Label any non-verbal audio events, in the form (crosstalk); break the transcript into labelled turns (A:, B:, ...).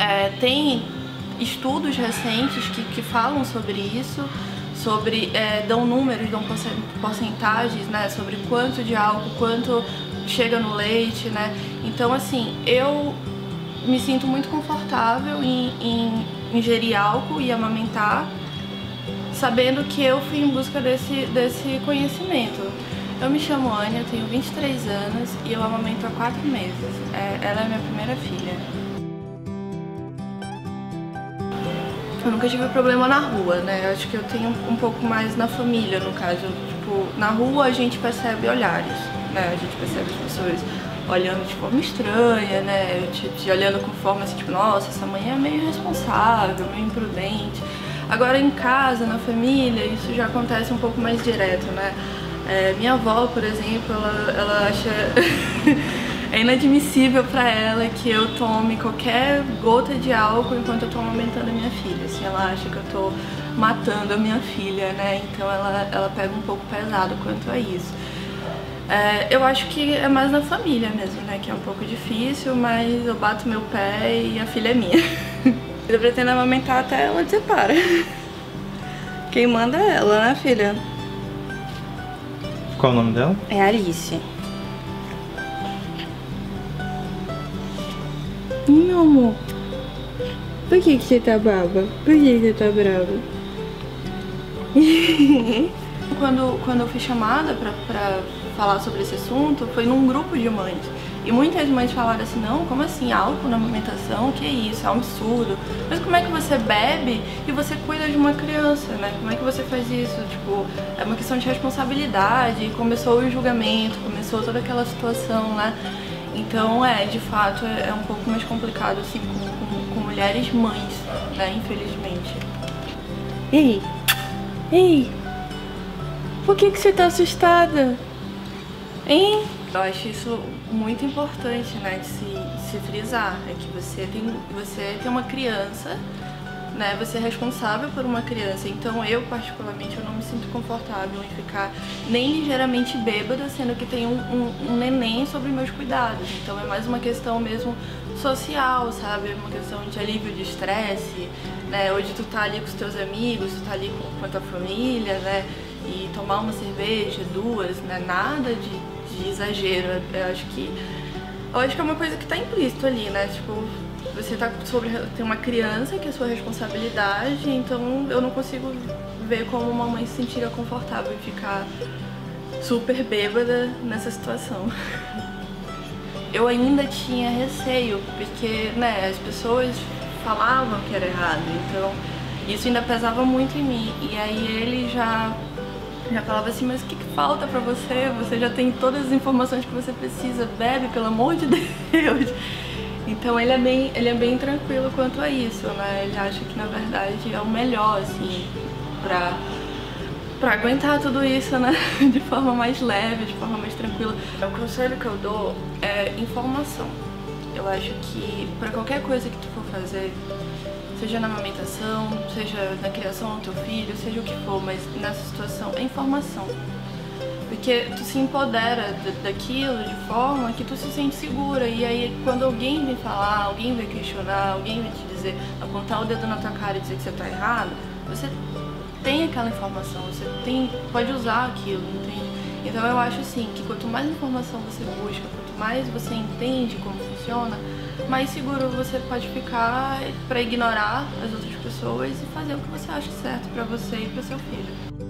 A: É, tem estudos recentes que, que falam sobre isso, sobre é, dão números, dão porcentagens, né, sobre quanto de álcool, quanto chega no leite, né. Então, assim, eu me sinto muito confortável em, em ingerir álcool e amamentar, sabendo que eu fui em busca desse, desse conhecimento. Eu me chamo Ania, tenho 23 anos e eu amamento há 4 meses. É, ela é minha primeira filha. Eu nunca tive problema na rua, né? Eu acho que eu tenho um pouco mais na família, no caso. Tipo, na rua a gente percebe olhares, né? A gente percebe as pessoas olhando de forma estranha, né? Te, te olhando com forma assim, tipo, nossa, essa mãe é meio irresponsável, meio imprudente. Agora em casa, na família, isso já acontece um pouco mais direto, né? É, minha avó, por exemplo, ela, ela acha... (laughs) é inadmissível para ela que eu tome qualquer gota de álcool enquanto eu tô amamentando a minha filha. Assim, ela acha que eu tô matando a minha filha, né? Então ela, ela pega um pouco pesado quanto a isso. É, eu acho que é mais na família mesmo, né? Que é um pouco difícil, mas eu bato meu pé e a filha é minha. (laughs) eu pretendo amamentar até ela dizer para. Quem manda é ela, né, filha?
B: Qual o nome dela?
A: É Alice. Meu amor. Por que, que você tá brava? Por que, que você tá brava? (laughs) quando, quando eu fui chamada pra, pra falar sobre esse assunto, foi num grupo de mães. E muitas mães falaram assim, não, como assim, álcool na amamentação? Que isso? É um absurdo. Mas como é que você bebe e você cuida de uma criança, né? Como é que você faz isso? Tipo, é uma questão de responsabilidade. E começou o julgamento, começou toda aquela situação, né? Então, é, de fato, é, é um pouco mais complicado, assim, com, com, com mulheres mães, né, infelizmente. Ei! Ei! Por que, que você tá assustada? Hein? Eu acho isso muito importante, né, de se, de se frisar, é que você tem, você tem uma criança né? Você é responsável por uma criança. Então eu, particularmente, eu não me sinto confortável em ficar nem ligeiramente bêbada, sendo que tem um, um, um neném sobre meus cuidados. Então é mais uma questão mesmo social, sabe? É uma questão de alívio de estresse, né? Onde tu tá ali com os teus amigos, tu tá ali com, com a tua família, né? E tomar uma cerveja, duas, né? Nada de, de exagero. Eu acho que eu acho que é uma coisa que tá implícito ali, né? Tipo, você tá sobre tem uma criança que é sua responsabilidade, então eu não consigo ver como uma mãe se sentiria confortável em ficar super bêbada nessa situação. (laughs) Eu ainda tinha receio, porque né, as pessoas falavam que era errado, então isso ainda pesava muito em mim. E aí ele já, já falava assim, mas o que, que falta pra você? Você já tem todas as informações que você precisa, bebe, pelo amor de (laughs) Deus. Então ele é bem, ele é bem tranquilo quanto a isso, né? Ele acha que na verdade é o melhor, assim, pra, pra aguentar tudo isso, né? (laughs) De forma mais leve, de forma mais tranquila. O conselho que eu dou é informação. Eu acho que para qualquer coisa que tu for fazer, seja na amamentação, seja na criação do teu filho, seja o que for, mas nessa situação, é informação. Porque tu se empodera daquilo de forma que tu se sente segura. E aí quando alguém vem falar, alguém vem questionar, alguém vem te dizer, apontar o dedo na tua cara e dizer que você tá errado, você tem aquela informação, você tem, pode usar aquilo, entende? Então eu acho assim que quanto mais informação você busca, quanto mais você entende como funciona, mais seguro você pode ficar para ignorar as outras pessoas e fazer o que você acha certo para você e para seu filho.